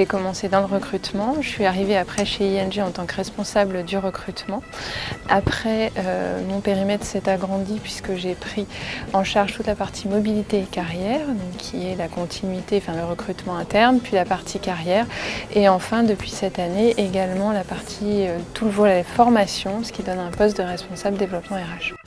j'ai commencé dans le recrutement. Je suis arrivée après chez ING en tant que responsable du recrutement. Après, euh, mon périmètre s'est agrandi puisque j'ai pris en charge toute la partie mobilité et carrière, donc qui est la continuité, enfin le recrutement interne, puis la partie carrière. Et enfin, depuis cette année, également la partie, euh, tout le volet formation, ce qui donne un poste de responsable développement RH.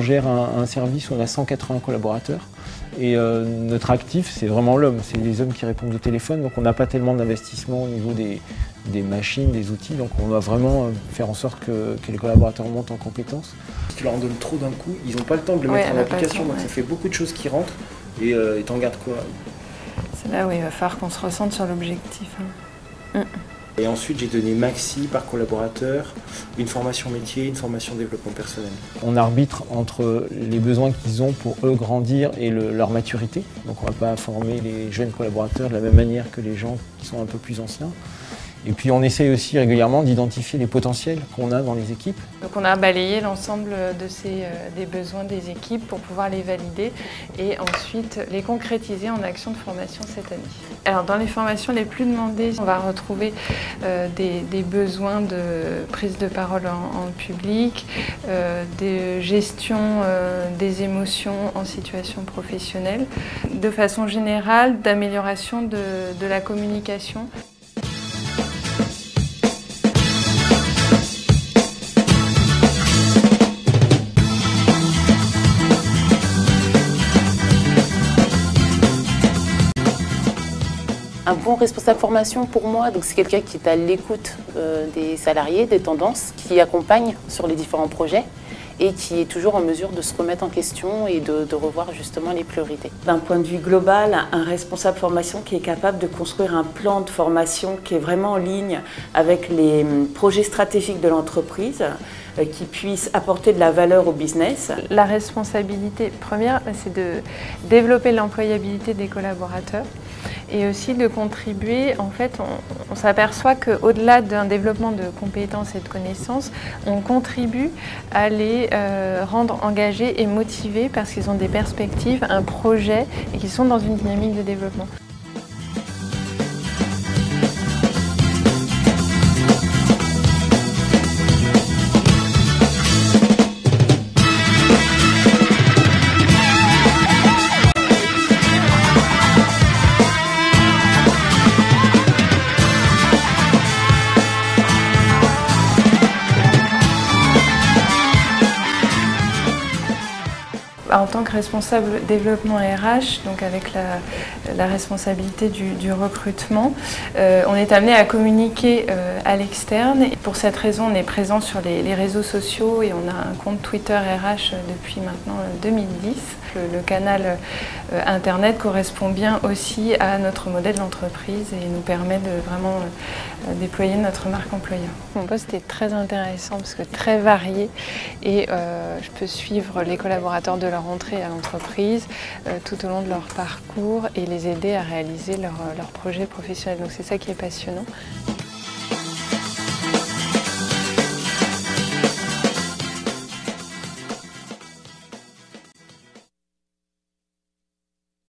On gère un, service où on a 180 collaborateurs. Et euh, notre actif, c'est vraiment l'homme. C'est les hommes qui répondent au téléphone. Donc on n'a pas tellement d'investissement au niveau des, machines, des outils. Donc on doit vraiment euh, faire en sorte que, les collaborateurs montent en compétences. Si tu leur en donnes trop d'un coup, ils n'ont pas le temps de le mettre en application. Donc ça fait beaucoup de choses qui rentrent. Et euh, t'en gardes quoi? C'est là où il va falloir qu'on se ressente sur l'objectif. Hein. Mm. Et ensuite, j'ai donné maxi par collaborateur, une formation métier, une formation développement personnel. On arbitre entre les besoins qu'ils ont pour eux grandir et leur maturité. Donc on ne va pas former les jeunes collaborateurs de la même manière que les gens qui sont un peu plus anciens. Et puis on essaye aussi régulièrement d'identifier les potentiels qu'on a dans les équipes. Donc on a balayé l'ensemble euh, des besoins des équipes pour pouvoir les valider et ensuite les concrétiser en action de formation cette année. Alors dans les formations les plus demandées, on va retrouver euh, des, besoins de prise de parole en, public, euh, de gestion des émotions en situation professionnelle, de façon générale d'amélioration de la communication. Un bon responsable formation pour moi, c'est quelqu'un qui est à l'écoute euh, des salariés, des tendances, qui accompagne sur les différents projets et qui est toujours en mesure de se remettre en question et de, revoir justement les priorités. D'un point de vue global, un responsable formation qui est capable de construire un plan de formation qui est vraiment en ligne avec les hum, projets stratégiques de l'entreprise, euh, qui puisse apporter de la valeur au business. La responsabilité première, c'est de développer l'employabilité des collaborateurs et aussi de contribuer. En fait, on, s'aperçoit qu'au-delà d'un développement de compétences et de connaissances, on contribue à les euh, rendre engagés et motivés parce qu'ils ont des perspectives, un projet et qu'ils sont dans une dynamique de développement. En tant que responsable développement RH, donc avec la, responsabilité du, recrutement, euh, on est amené à communiquer euh, à l'externe. Pour cette raison, on est présent sur les, réseaux sociaux et on a un compte Twitter RH depuis maintenant 2010. Euh, le, canal Internet correspond bien aussi à notre modèle d'entreprise et nous permet de vraiment déployer notre marque employeur. Mon poste est très intéressant parce que très varié et je peux suivre les collaborateurs de leur à l'entreprise euh, tout au long de leur parcours et les aider à réaliser leur, euh, leur projet professionnel. Donc c'est ça qui est passionnant.